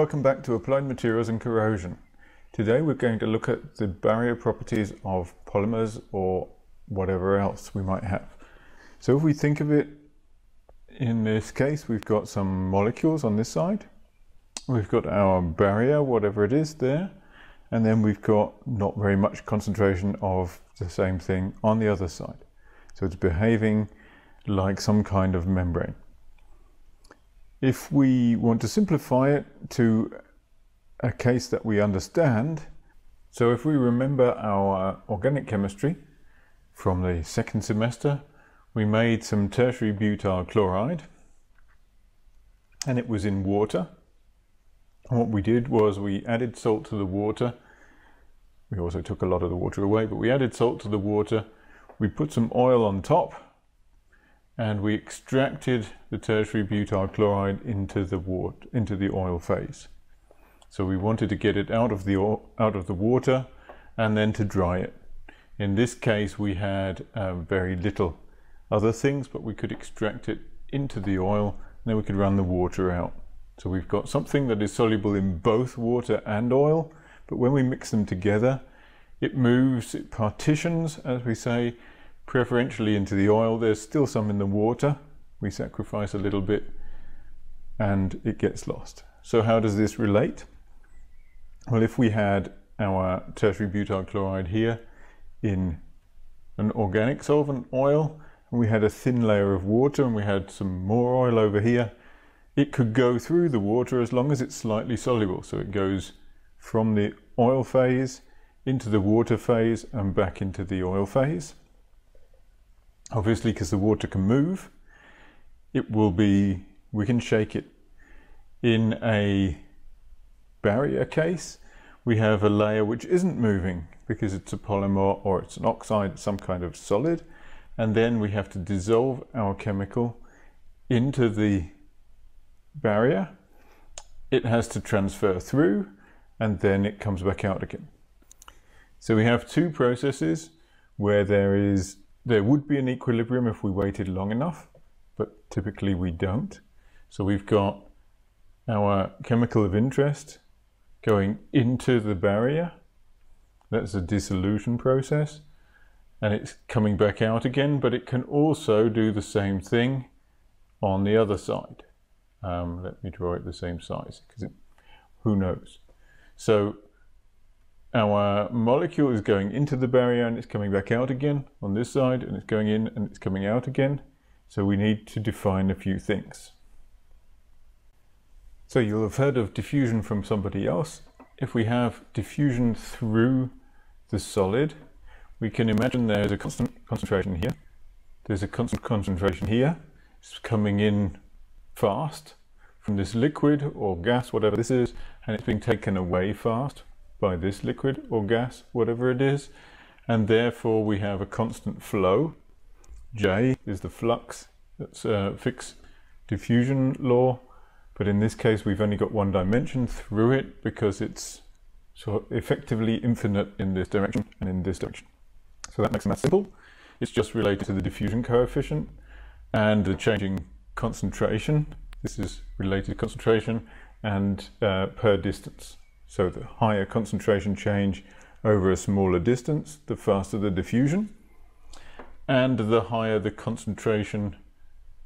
Welcome back to Applied Materials and Corrosion. Today we're going to look at the barrier properties of polymers or whatever else we might have. So if we think of it in this case we've got some molecules on this side, we've got our barrier, whatever it is there, and then we've got not very much concentration of the same thing on the other side. So it's behaving like some kind of membrane. If we want to simplify it to a case that we understand, so if we remember our organic chemistry from the second semester, we made some tertiary butyl chloride and it was in water. And what we did was we added salt to the water. We also took a lot of the water away, but we added salt to the water. We put some oil on top and we extracted the tertiary butyl chloride into the water, into the oil phase. So we wanted to get it out of the out of the water and then to dry it. In this case, we had um, very little other things, but we could extract it into the oil, and then we could run the water out. So we've got something that is soluble in both water and oil, but when we mix them together, it moves, it partitions, as we say, preferentially into the oil. There's still some in the water. We sacrifice a little bit and it gets lost. So how does this relate? Well, if we had our tertiary butyl chloride here in an organic solvent oil, and we had a thin layer of water and we had some more oil over here, it could go through the water as long as it's slightly soluble. So it goes from the oil phase into the water phase and back into the oil phase obviously because the water can move it will be we can shake it in a barrier case. We have a layer which isn't moving because it's a polymer or it's an oxide some kind of solid. And then we have to dissolve our chemical into the barrier. It has to transfer through and then it comes back out again. So we have two processes where there is there would be an equilibrium if we waited long enough, but typically we don't. So we've got our chemical of interest going into the barrier. That's a dissolution process. And it's coming back out again, but it can also do the same thing on the other side. Um, let me draw it the same size, because who knows. So our molecule is going into the barrier and it's coming back out again on this side and it's going in and it's coming out again. So we need to define a few things. So you'll have heard of diffusion from somebody else. If we have diffusion through the solid, we can imagine there's a constant concentration here. There's a constant concentration here. It's coming in fast from this liquid or gas, whatever this is, and it's being taken away fast by this liquid or gas, whatever it is, and therefore we have a constant flow. J is the flux, that's a Fick's diffusion law, but in this case we've only got one dimension through it because it's so effectively infinite in this direction and in this direction. So that makes it simple. It's just related to the diffusion coefficient and the changing concentration. This is related to concentration and uh, per distance. So the higher concentration change over a smaller distance, the faster the diffusion, and the higher the concentration,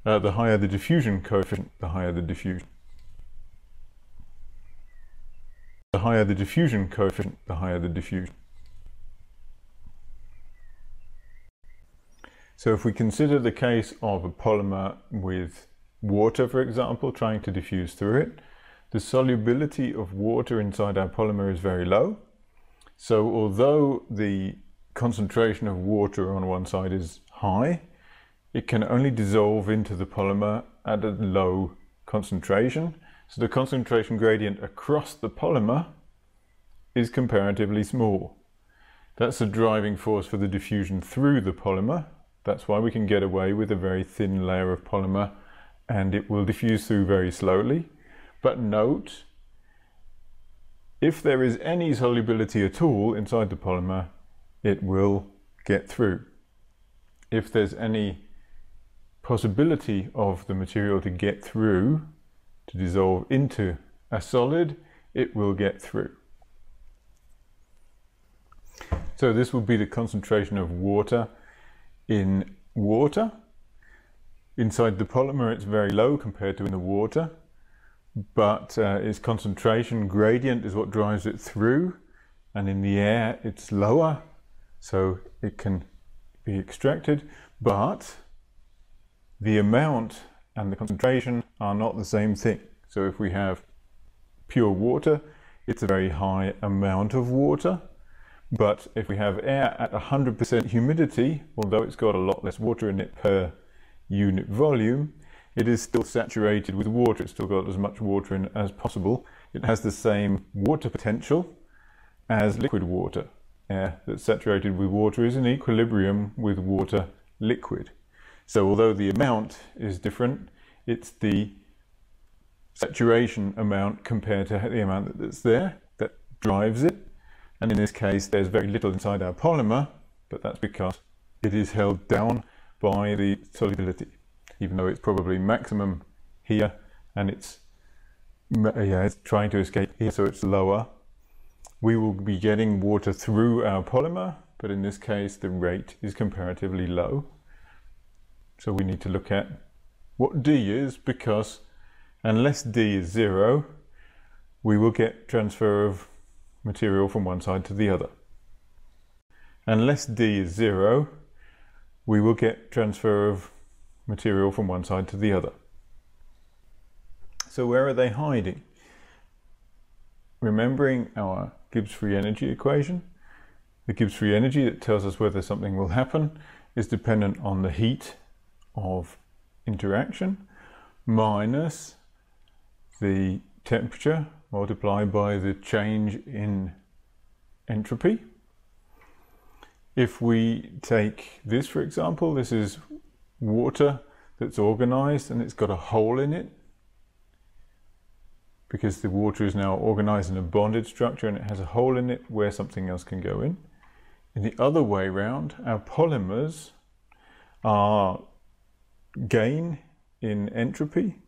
uh, the higher the diffusion coefficient, the higher the diffusion. The higher the diffusion coefficient, the higher the diffusion. So if we consider the case of a polymer with water, for example, trying to diffuse through it, the solubility of water inside our polymer is very low. So although the concentration of water on one side is high, it can only dissolve into the polymer at a low concentration. So the concentration gradient across the polymer is comparatively small. That's the driving force for the diffusion through the polymer. That's why we can get away with a very thin layer of polymer and it will diffuse through very slowly. But note, if there is any solubility at all inside the polymer, it will get through. If there's any possibility of the material to get through, to dissolve into a solid, it will get through. So this will be the concentration of water in water. Inside the polymer it's very low compared to in the water, but uh, its concentration gradient is what drives it through and in the air it's lower so it can be extracted, but the amount and the concentration are not the same thing. So if we have pure water, it's a very high amount of water. But if we have air at 100% humidity, although it's got a lot less water in it per unit volume, it is still saturated with water. It's still got as much water in as possible. It has the same water potential as liquid water. Air that's saturated with water is in equilibrium with water liquid. So although the amount is different, it's the saturation amount compared to the amount that's there that drives it. And in this case, there's very little inside our polymer, but that's because it is held down by the solubility, even though it's probably maximum here and it's, yeah, it's trying to escape here, so it's lower. We will be getting water through our polymer, but in this case, the rate is comparatively low. So we need to look at what D is because unless D is zero, we will get transfer of material from one side to the other. Unless D is zero, we will get transfer of material from one side to the other. So where are they hiding? Remembering our Gibbs free energy equation, the Gibbs free energy that tells us whether something will happen is dependent on the heat of interaction minus the temperature multiplied by the change in entropy. If we take this, for example, this is water that's organized and it's got a hole in it because the water is now organized in a bonded structure and it has a hole in it where something else can go in. In the other way round, our polymers are gain in entropy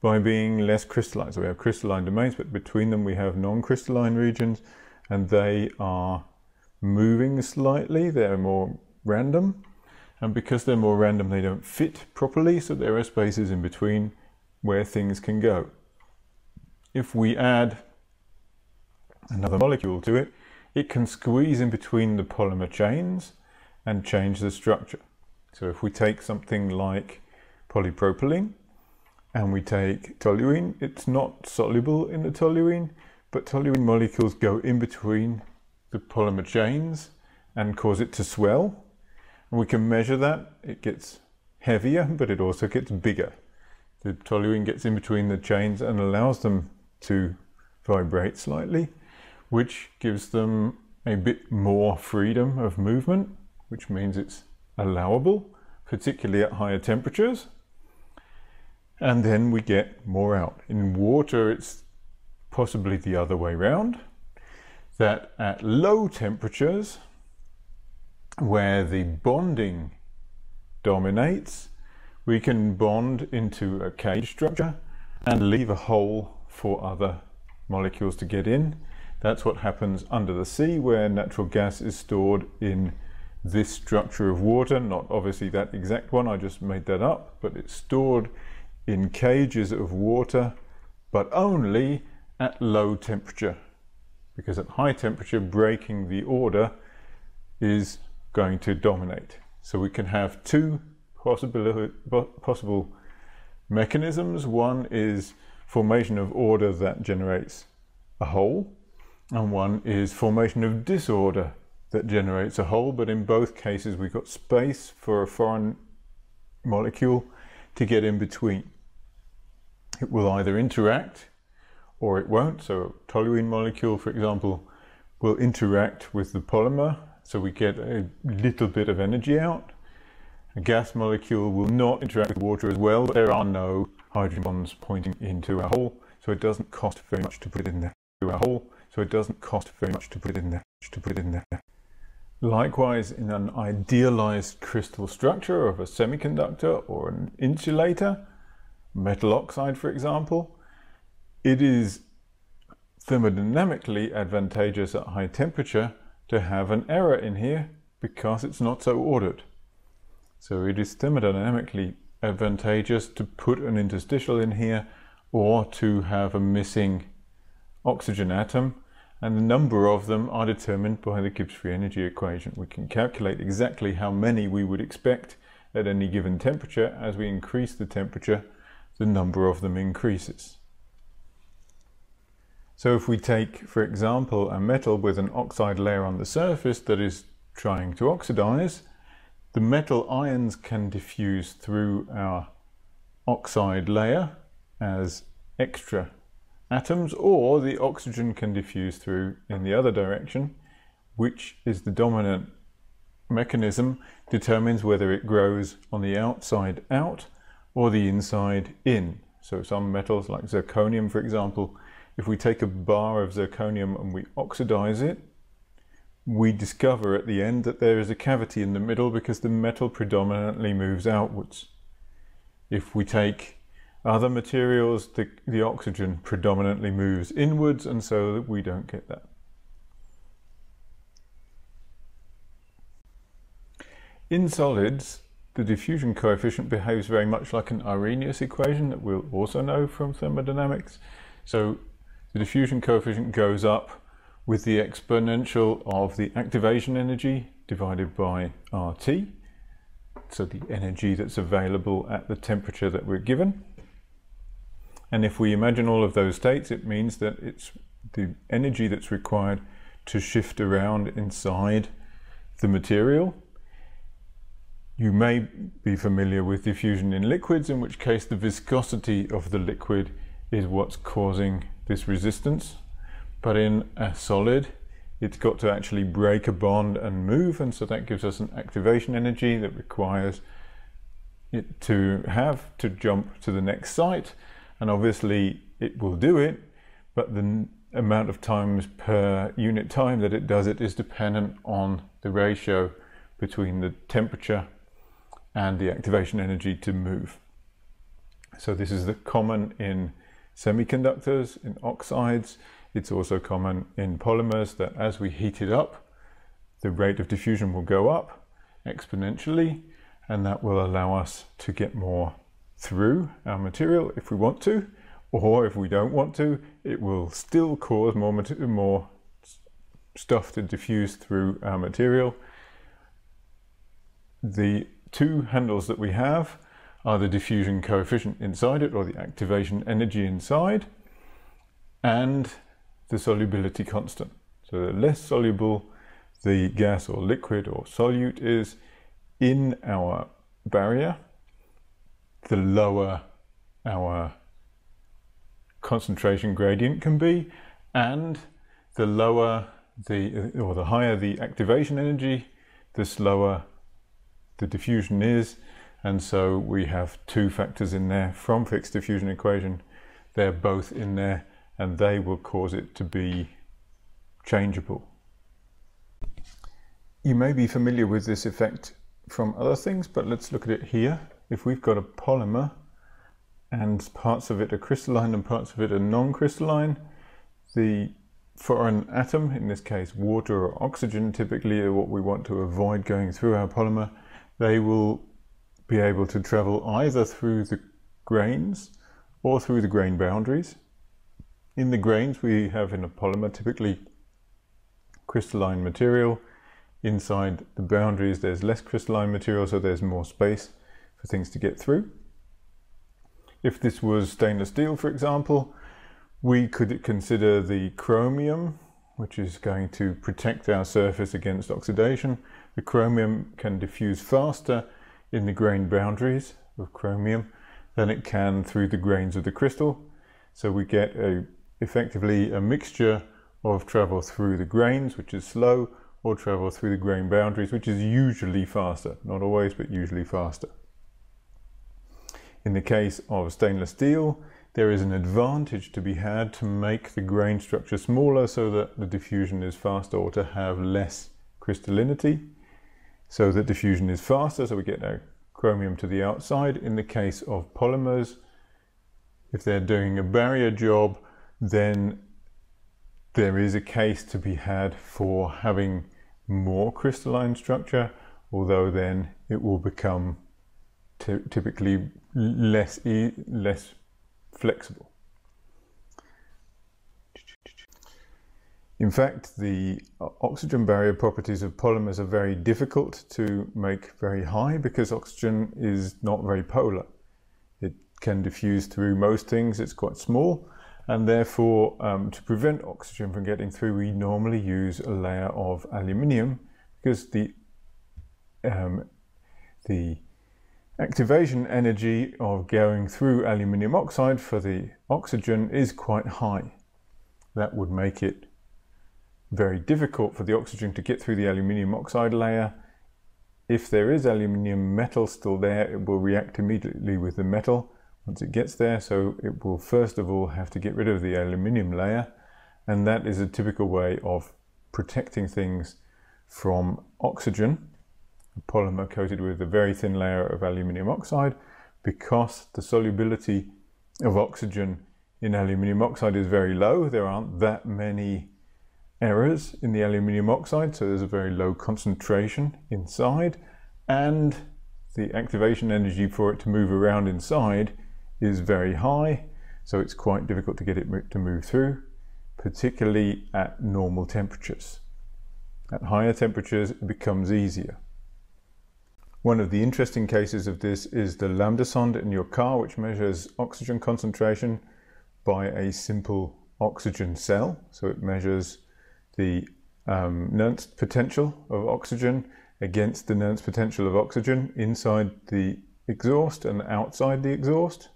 by being less crystalline. So we have crystalline domains, but between them we have non-crystalline regions and they are moving slightly, they're more random. And because they're more random, they don't fit properly, so there are spaces in between where things can go. If we add another molecule to it, it can squeeze in between the polymer chains and change the structure. So if we take something like polypropylene and we take toluene. It's not soluble in the toluene, but toluene molecules go in between the polymer chains and cause it to swell. And we can measure that. It gets heavier, but it also gets bigger. The toluene gets in between the chains and allows them to vibrate slightly, which gives them a bit more freedom of movement, which means it's allowable, particularly at higher temperatures and then we get more out. In water, it's possibly the other way round, that at low temperatures, where the bonding dominates, we can bond into a cage structure and leave a hole for other molecules to get in. That's what happens under the sea where natural gas is stored in this structure of water, not obviously that exact one, I just made that up, but it's stored in cages of water, but only at low temperature. Because at high temperature, breaking the order is going to dominate. So we can have two possible mechanisms. One is formation of order that generates a hole, and one is formation of disorder that generates a hole. But in both cases, we've got space for a foreign molecule to get in between. It will either interact or it won't. So a toluene molecule, for example, will interact with the polymer, so we get a little bit of energy out. A gas molecule will not interact with water as well, but there are no hydrogen bonds pointing into a hole, so it doesn't cost very much to put it in there. To a hole, so it doesn't cost very much to put it in there. To put it in there. Likewise, in an idealized crystal structure of a semiconductor or an insulator, metal oxide, for example, it is thermodynamically advantageous at high temperature to have an error in here because it's not so ordered. So it is thermodynamically advantageous to put an interstitial in here or to have a missing oxygen atom and the number of them are determined by the Gibbs free energy equation. We can calculate exactly how many we would expect at any given temperature. As we increase the temperature, the number of them increases. So if we take, for example, a metal with an oxide layer on the surface that is trying to oxidize, the metal ions can diffuse through our oxide layer as extra atoms or the oxygen can diffuse through in the other direction which is the dominant mechanism determines whether it grows on the outside out or the inside in. So some metals like zirconium for example, if we take a bar of zirconium and we oxidize it, we discover at the end that there is a cavity in the middle because the metal predominantly moves outwards. If we take other materials, the, the oxygen predominantly moves inwards and so that we don't get that. In solids, the diffusion coefficient behaves very much like an Arrhenius equation that we'll also know from thermodynamics. So the diffusion coefficient goes up with the exponential of the activation energy divided by RT, so the energy that's available at the temperature that we're given. And if we imagine all of those states, it means that it's the energy that's required to shift around inside the material. You may be familiar with diffusion in liquids, in which case the viscosity of the liquid is what's causing this resistance. But in a solid, it's got to actually break a bond and move, and so that gives us an activation energy that requires it to have to jump to the next site and obviously it will do it, but the amount of times per unit time that it does it is dependent on the ratio between the temperature and the activation energy to move. So this is the common in semiconductors, in oxides. It's also common in polymers that as we heat it up, the rate of diffusion will go up exponentially and that will allow us to get more through our material if we want to, or if we don't want to, it will still cause more, more stuff to diffuse through our material. The two handles that we have the diffusion coefficient inside it, or the activation energy inside, and the solubility constant. So the less soluble the gas or liquid or solute is in our barrier, the lower our concentration gradient can be and the lower the or the higher the activation energy the slower the diffusion is and so we have two factors in there. From Fick's diffusion equation they're both in there and they will cause it to be changeable. You may be familiar with this effect from other things but let's look at it here. If we've got a polymer and parts of it are crystalline and parts of it are non-crystalline, the for an atom, in this case water or oxygen, typically are what we want to avoid going through our polymer, they will be able to travel either through the grains or through the grain boundaries. In the grains we have in a polymer typically crystalline material. Inside the boundaries there's less crystalline material so there's more space for things to get through. If this was stainless steel, for example, we could consider the chromium, which is going to protect our surface against oxidation. The chromium can diffuse faster in the grain boundaries of chromium than it can through the grains of the crystal. So we get a, effectively a mixture of travel through the grains, which is slow, or travel through the grain boundaries, which is usually faster. Not always, but usually faster. In the case of stainless steel, there is an advantage to be had to make the grain structure smaller so that the diffusion is faster or to have less crystallinity. So that diffusion is faster, so we get our chromium to the outside. In the case of polymers, if they're doing a barrier job, then there is a case to be had for having more crystalline structure, although then it will become typically less e less flexible. In fact, the oxygen barrier properties of polymers are very difficult to make very high because oxygen is not very polar. It can diffuse through most things, it's quite small, and therefore um, to prevent oxygen from getting through we normally use a layer of aluminium because the um, the activation energy of going through aluminium oxide for the oxygen is quite high. That would make it very difficult for the oxygen to get through the aluminium oxide layer. If there is aluminium metal still there, it will react immediately with the metal once it gets there. So it will first of all have to get rid of the aluminium layer. And that is a typical way of protecting things from oxygen, a polymer coated with a very thin layer of aluminium oxide, because the solubility of oxygen in aluminium oxide is very low. There aren't that many errors in the aluminium oxide, so there's a very low concentration inside, and the activation energy for it to move around inside is very high, so it's quite difficult to get it to move through, particularly at normal temperatures. At higher temperatures, it becomes easier. One of the interesting cases of this is the lambda sonde in your car, which measures oxygen concentration by a simple oxygen cell. So it measures the um, Nernst potential of oxygen against the Nernst potential of oxygen inside the exhaust and outside the exhaust.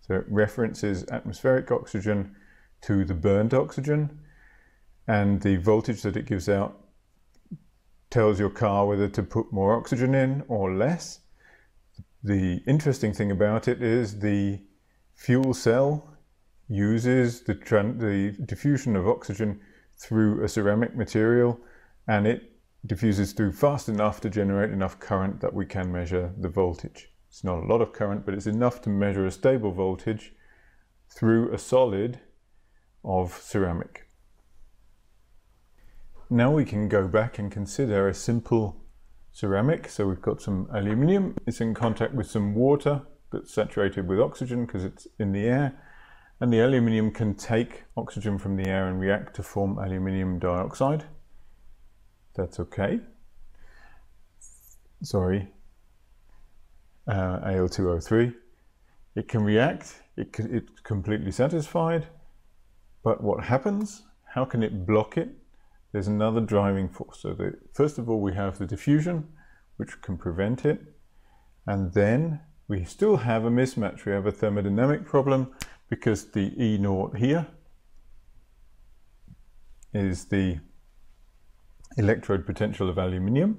So it references atmospheric oxygen to the burned oxygen and the voltage that it gives out tells your car whether to put more oxygen in or less. The interesting thing about it is the fuel cell uses the, the diffusion of oxygen through a ceramic material and it diffuses through fast enough to generate enough current that we can measure the voltage. It's not a lot of current, but it's enough to measure a stable voltage through a solid of ceramic. Now we can go back and consider a simple ceramic. So we've got some aluminium, it's in contact with some water that's saturated with oxygen because it's in the air and the aluminium can take oxygen from the air and react to form aluminium dioxide. That's okay. Sorry, uh, Al2O3. It can react, it can, it's completely satisfied, but what happens? How can it block it? There's another driving force. So the, first of all, we have the diffusion, which can prevent it. And then we still have a mismatch. We have a thermodynamic problem because the E naught here is the electrode potential of aluminium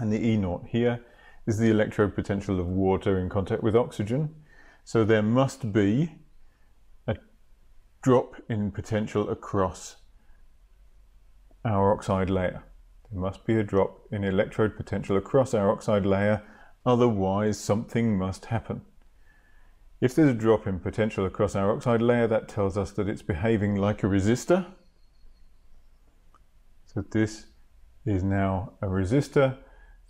and the E naught here is the electrode potential of water in contact with oxygen. So there must be a drop in potential across our oxide layer. There must be a drop in electrode potential across our oxide layer, otherwise something must happen. If there's a drop in potential across our oxide layer, that tells us that it's behaving like a resistor. So this is now a resistor.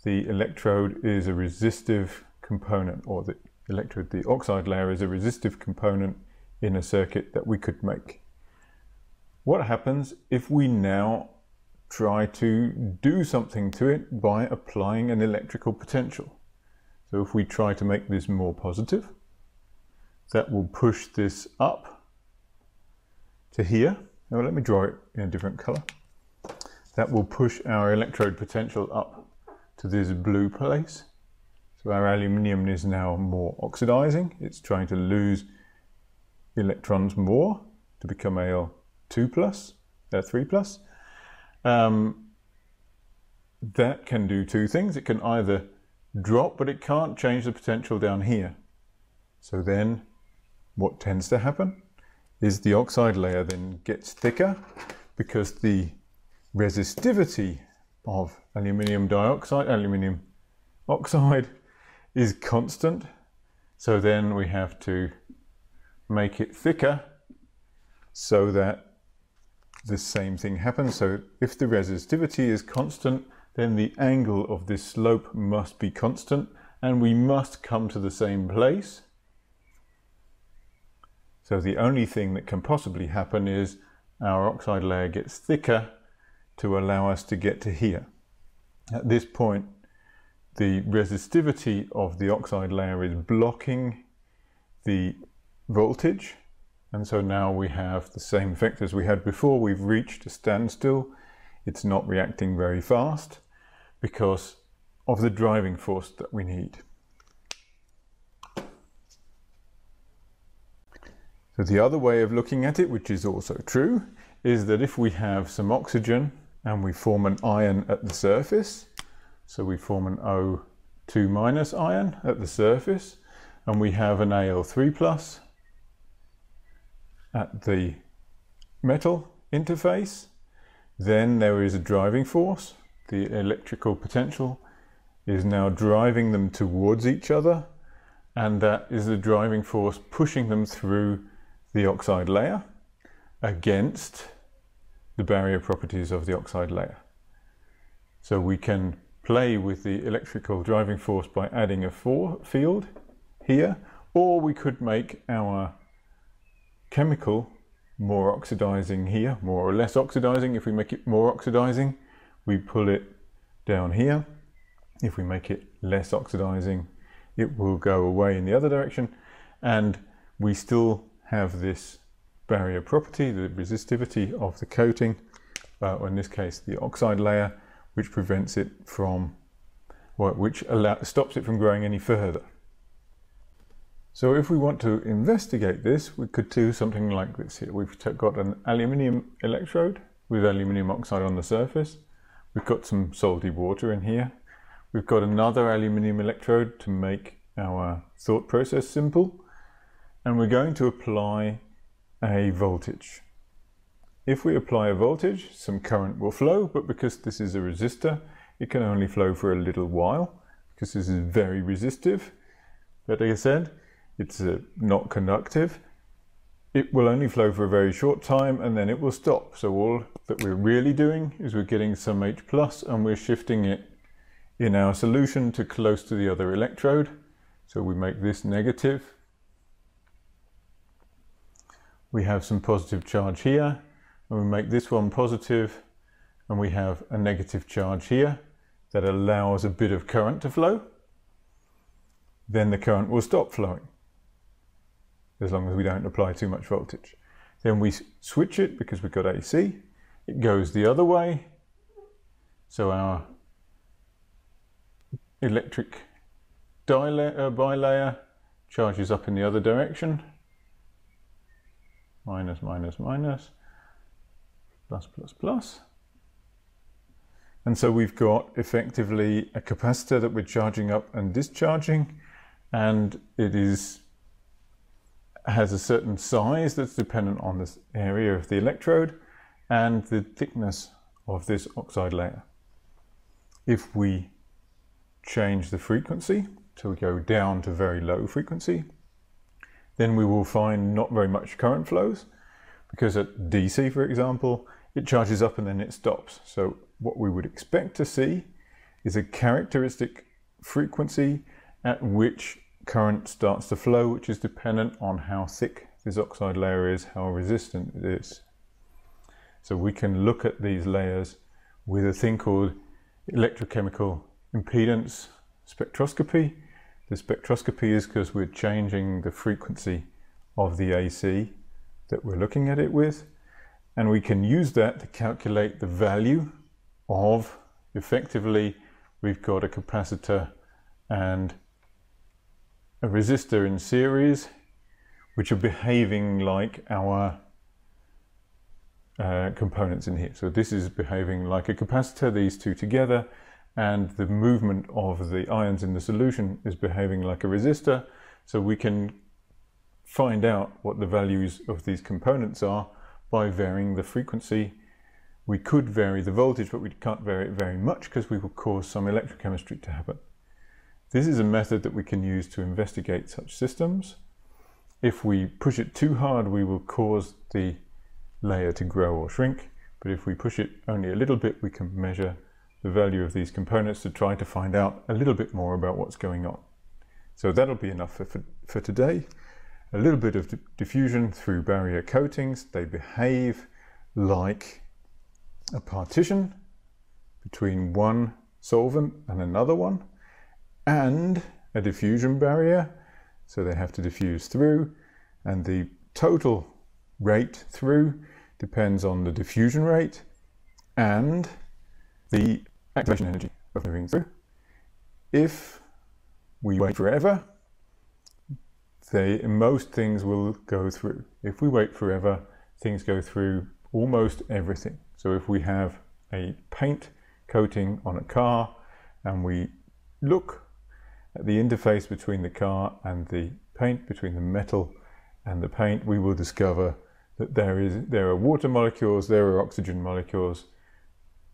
The electrode is a resistive component, or the electrode, the oxide layer is a resistive component in a circuit that we could make. What happens if we now try to do something to it by applying an electrical potential? So if we try to make this more positive, that will push this up to here. Now let me draw it in a different color. That will push our electrode potential up to this blue place. So our aluminium is now more oxidizing. It's trying to lose electrons more to become Al2 plus, Al3 plus. Um, that can do two things. It can either drop, but it can't change the potential down here. So then what tends to happen is the oxide layer then gets thicker because the resistivity of aluminium dioxide, aluminium oxide is constant. So then we have to make it thicker so that the same thing happens. So if the resistivity is constant, then the angle of this slope must be constant and we must come to the same place. So the only thing that can possibly happen is our oxide layer gets thicker to allow us to get to here. At this point, the resistivity of the oxide layer is blocking the voltage and so now we have the same effect as we had before. We've reached a standstill. It's not reacting very fast because of the driving force that we need. So the other way of looking at it, which is also true, is that if we have some oxygen and we form an ion at the surface, so we form an O2 minus ion at the surface, and we have an Al3 plus at the metal interface. Then there is a driving force. The electrical potential is now driving them towards each other and that is the driving force pushing them through the oxide layer against the barrier properties of the oxide layer. So we can play with the electrical driving force by adding a field here or we could make our chemical more oxidizing here, more or less oxidizing. If we make it more oxidizing, we pull it down here. If we make it less oxidizing, it will go away in the other direction. And we still have this barrier property, the resistivity of the coating, uh, or in this case, the oxide layer, which prevents it from, well, which allow, stops it from growing any further. So if we want to investigate this, we could do something like this here. We've got an aluminium electrode with aluminium oxide on the surface. We've got some salty water in here. We've got another aluminium electrode to make our thought process simple. And we're going to apply a voltage. If we apply a voltage, some current will flow, but because this is a resistor, it can only flow for a little while, because this is very resistive. But like I said, it's uh, not conductive, it will only flow for a very short time and then it will stop. So all that we're really doing is we're getting some H plus and we're shifting it in our solution to close to the other electrode. So we make this negative. We have some positive charge here and we make this one positive and we have a negative charge here that allows a bit of current to flow. Then the current will stop flowing as long as we don't apply too much voltage. Then we switch it because we've got AC. It goes the other way. So our electric uh, bilayer charges up in the other direction. Minus, minus, minus, plus, plus, plus. And so we've got effectively a capacitor that we're charging up and discharging, and it is has a certain size that's dependent on the area of the electrode and the thickness of this oxide layer. If we change the frequency, so we go down to very low frequency, then we will find not very much current flows because at DC, for example, it charges up and then it stops. So what we would expect to see is a characteristic frequency at which current starts to flow, which is dependent on how thick this oxide layer is, how resistant it is. So we can look at these layers with a thing called electrochemical impedance spectroscopy. The spectroscopy is because we're changing the frequency of the AC that we're looking at it with. And we can use that to calculate the value of, effectively, we've got a capacitor and a resistor in series which are behaving like our uh, components in here. So this is behaving like a capacitor, these two together, and the movement of the ions in the solution is behaving like a resistor. So we can find out what the values of these components are by varying the frequency. We could vary the voltage, but we can't vary it very much because we will cause some electrochemistry to happen. This is a method that we can use to investigate such systems. If we push it too hard, we will cause the layer to grow or shrink. But if we push it only a little bit, we can measure the value of these components to try to find out a little bit more about what's going on. So that'll be enough for, for, for today. A little bit of diffusion through barrier coatings. They behave like a partition between one solvent and another one and a diffusion barrier. So they have to diffuse through and the total rate through depends on the diffusion rate and the activation energy of moving through. If we wait forever, they, most things will go through. If we wait forever, things go through almost everything. So if we have a paint coating on a car and we look at the interface between the car and the paint, between the metal and the paint, we will discover that there is there are water molecules, there are oxygen molecules.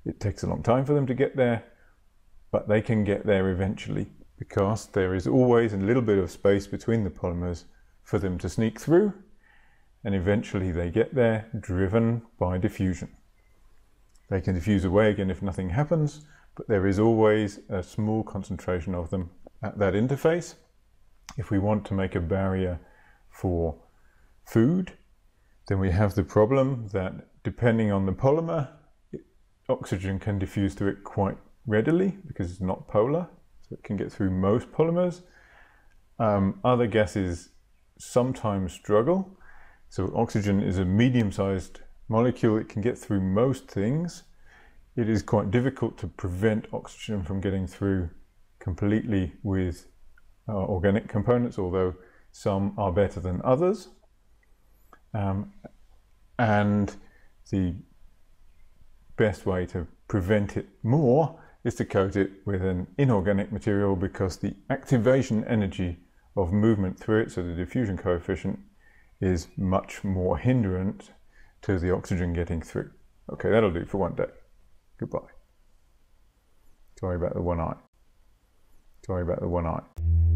It takes a long time for them to get there, but they can get there eventually because there is always a little bit of space between the polymers for them to sneak through and eventually they get there driven by diffusion. They can diffuse away again if nothing happens, but there is always a small concentration of them at that interface. If we want to make a barrier for food, then we have the problem that depending on the polymer, oxygen can diffuse through it quite readily because it's not polar, so it can get through most polymers. Um, other gases sometimes struggle. So oxygen is a medium-sized molecule. It can get through most things. It is quite difficult to prevent oxygen from getting through completely with uh, organic components, although some are better than others. Um, and the best way to prevent it more is to coat it with an inorganic material because the activation energy of movement through it, so the diffusion coefficient, is much more hindrant to the oxygen getting through. Okay, that'll do for one day. Goodbye. Sorry about the one eye. Sorry about the one eye.